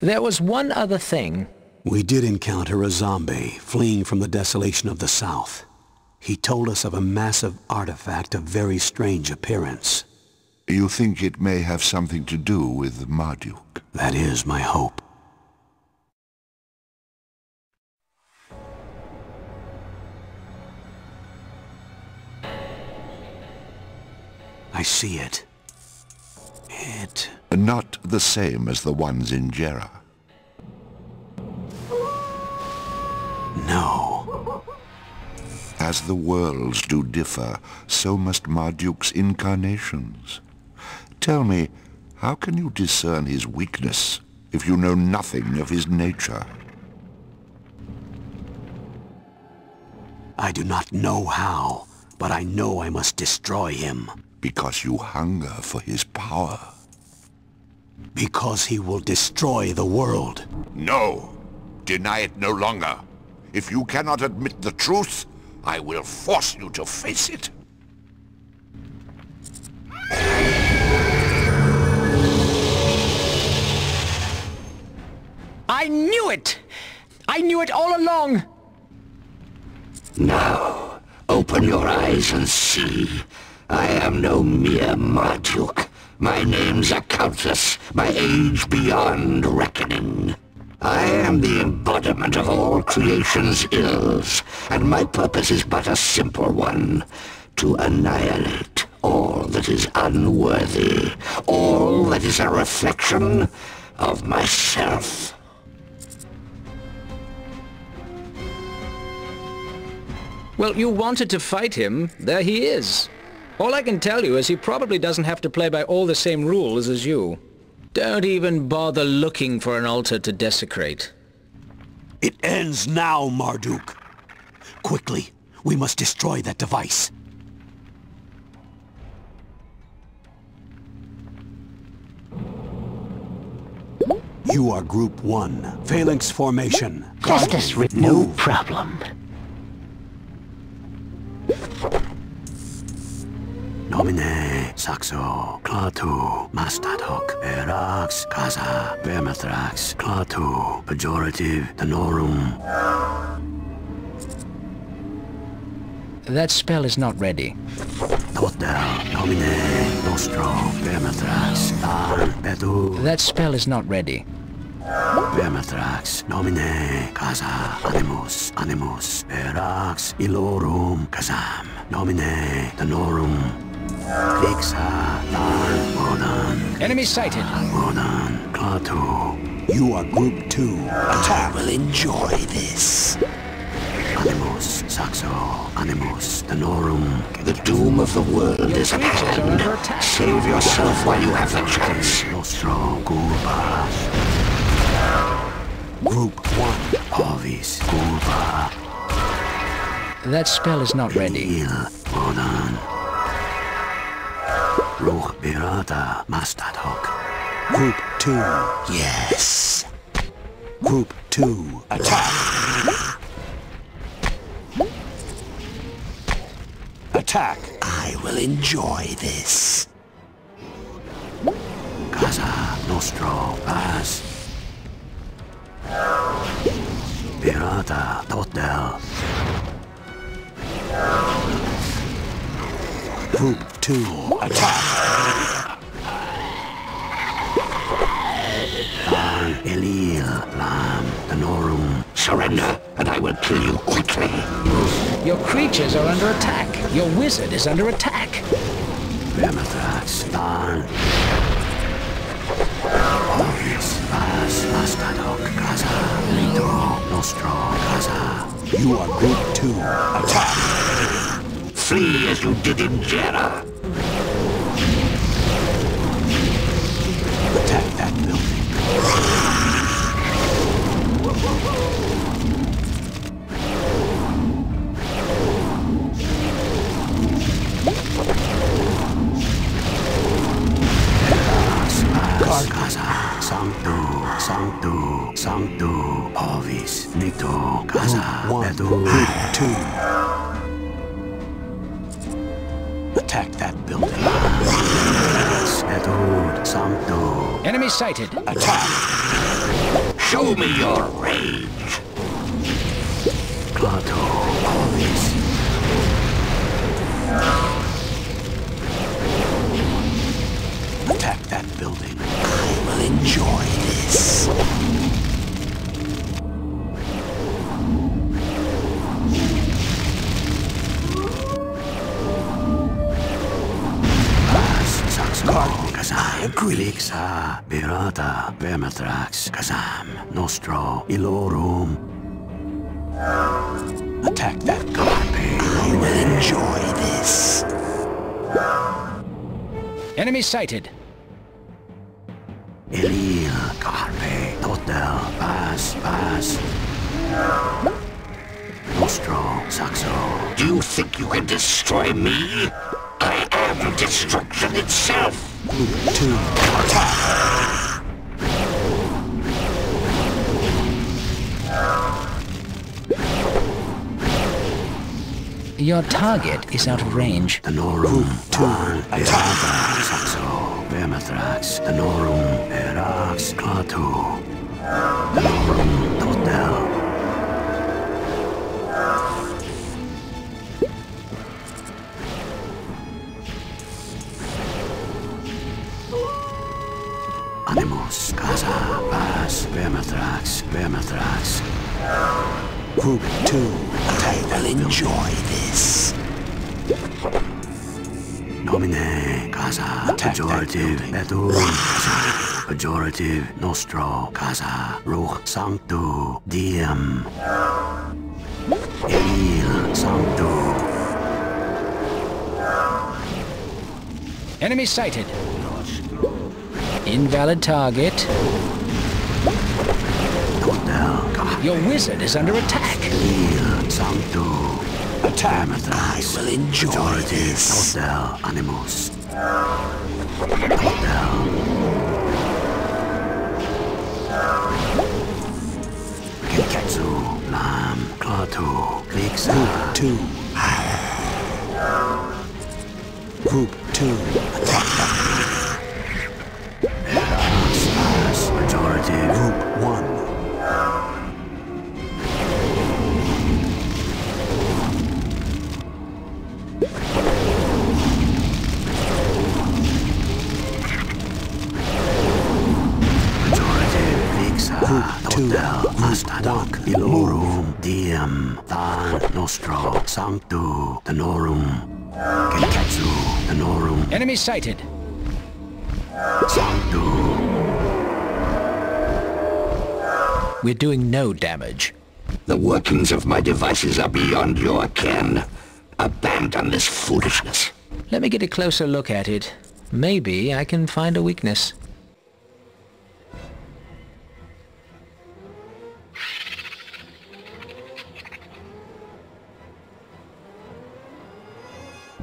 There was one other thing. We did encounter a zombie fleeing from the desolation of the south. He told us of a massive artifact of very strange appearance. You think it may have something to do with Marduk? That is my hope. I see it. It... Not the same as the ones in Jera. No. As the worlds do differ, so must Marduk's incarnations. Tell me, how can you discern his weakness if you know nothing of his nature? I do not know how, but I know I must destroy him. Because you hunger for his power. Because he will destroy the world. No! Deny it no longer. If you cannot admit the truth, I will force you to face it. I knew it! I knew it all along! Now, open your eyes and see. I am no mere Marduk. My name's Accountless, my age beyond reckoning. I am the embodiment of all creation's ills, and my purpose is but a simple one. To annihilate all that is unworthy, all that is a reflection of myself. Well, you wanted to fight him. There he is. All I can tell you is he probably doesn't have to play by all the same rules as you. Don't even bother looking for an altar to desecrate. It ends now, Marduk. Quickly, we must destroy that device. You are Group 1, Phalanx Formation. Justice, no problem. Nomine, Saxo, Klaatu, Mastadok, Erax, Kaza, Vermithrax, Klaatu, Pejorative, Denorum. That spell is not ready. Totel, Nomine, Nostro, Vermithrax, Dar, Betu, That spell is not ready. Vermithrax, Nomine, Kaza, Animus, Animus, Erax, Ilorum, Kazam, Nomine, Denorum, Modan, Enemy sighted. Modan, Klaatu. You are Group 2. Attack! will enjoy this. Animus, Saxo, Animus, Denorum. The doom of the world is at hand. Save yourself while you have the chance. Nostro, Gulba. Group 1. Ovis, Gulba, That spell is not ready. Il, Modan. Ruch Birata, Mastadok. Group 2. Yes. Group 2. Attack! Attack! I will enjoy this. Casa Nostro Paz. Pirata Totel. Group 2. Attack! Dar Elil Lam Denorum. Surrender, and I will kill you quickly. Your creatures are under attack. Your wizard is under attack. Vermithrax Dar. Ovis Paz Mastadok Casa Lito Nostro Casa. You are Group 2. Attack! Flee as you did in Jera. Attack that building. Ovis, Nito, Bedu, Two. Attack that building. Enemy sighted. Attack! Show me your rage. Klaatu, Virata, Kazam, Nostro, Ilorum. Attack that Carpe. I will enjoy this. Enemy sighted. Elil, Carpe, Totel, Pass, Pass. Nostro, Saxo. Do you think you can destroy me? I am destruction itself. Group 2, attack. Your target is out of range. Tenorum, Tuan, Saxo, Vermithrax, Tenorum, Verax, Klaatu. Tenorum, Totel. Animus, Casa, Pass, Vermithrax, Vermithrax. Group 2, I will enjoy this. Nomine, Casa, Pejorative, Edu, Casa, Pejorative, Nostro, Casa, Ruch, Sanctu, Diem, Elil, Sanctu, Enemy sighted. Invalid target. Your wizard is under attack. Attack, I will enjoy this. Totel, Animus, Totel, Genketsu, Lam, Klaatu, Lixa, Group 2. Group 2. Totel, Mastadok, Ilorum, Diem, Than, Nostro, Sanctu, Tenorum, Genketsu, Tenorum, Enemy sighted. Sanctu. We're doing no damage. The workings of my devices are beyond your ken. Abandon this foolishness. Let me get a closer look at it. Maybe I can find a weakness.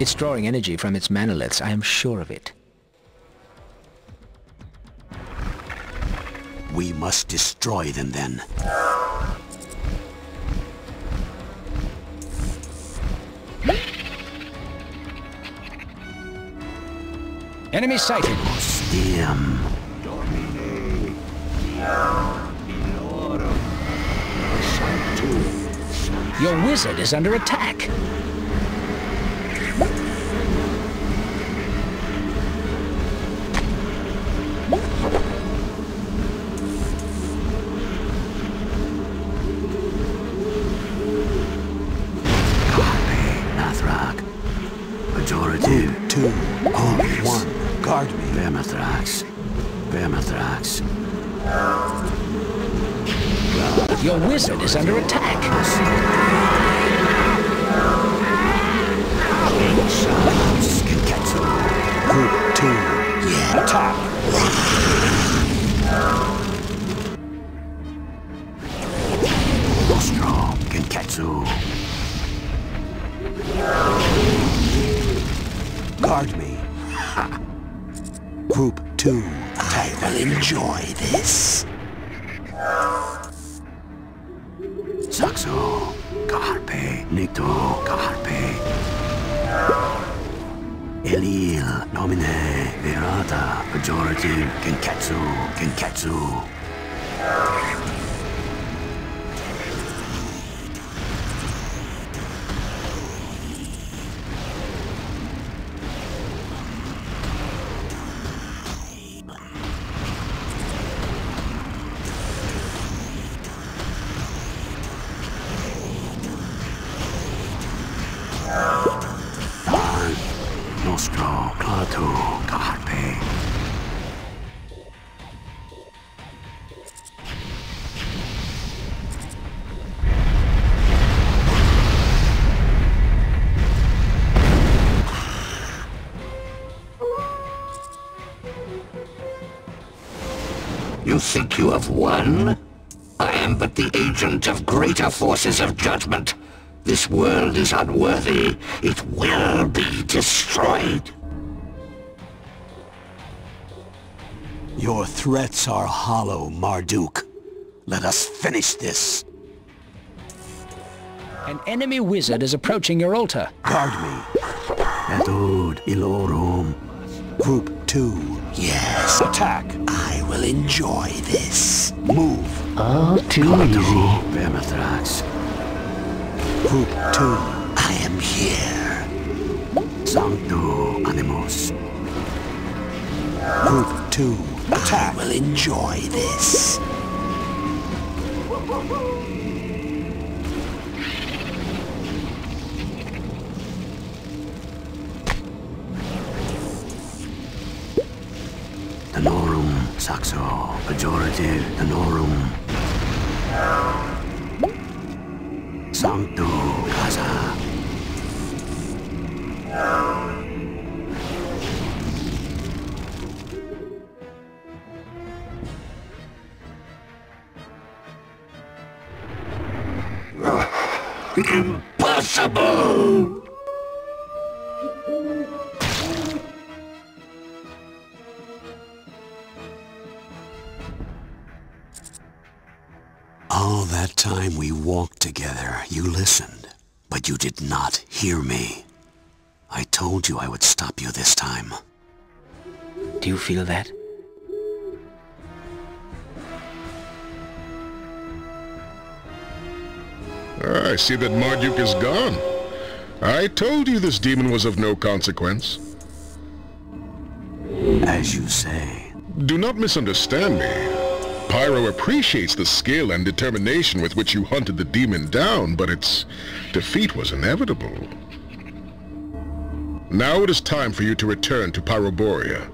It's drawing energy from its monoliths, I am sure of it. We must destroy them then. Enemy sighted. Your wizard is under attack. Me. Vermithrax. Vermithrax. Your wizard is under attack. Carpe. Nito. Carpe. Elil. Nomine. Virata. Pejorative. Genketsu. Genketsu. think you have won? I am but the agent of greater forces of judgment. This world is unworthy. It will be destroyed. Your threats are hollow, Marduk. Let us finish this. An enemy wizard is approaching your altar. Guard me. Etud Ilorum. Group 2. Yes, Attack. I will enjoy this. Move. All too easy. Vermithrax. Group 2. I am here. Sancto Animus. Group 2. Attack. I will enjoy this. Saxo. Pejorative Tenorum. Sancto Casa. Impossible! You did not hear me. I told you I would stop you this time. Do you feel that? Ah, I see that Marduk is gone. I told you this demon was of no consequence. As you say. Do not misunderstand me. Pyro appreciates the skill and determination with which you hunted the demon down, but its defeat was inevitable. Now it is time for you to return to Pyroborea.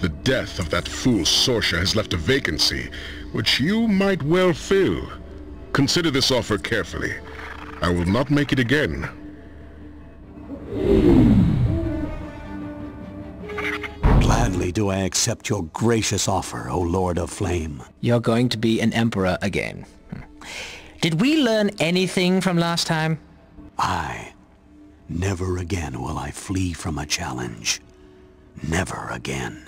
The death of that fool Sorcha has left a vacancy, which you might well fill. Consider this offer carefully. I will not make it again. Gladly do I accept your gracious offer, O Lord of Flame. You're going to be an emperor again. Did we learn anything from last time? I. Never again will I flee from a challenge. Never again.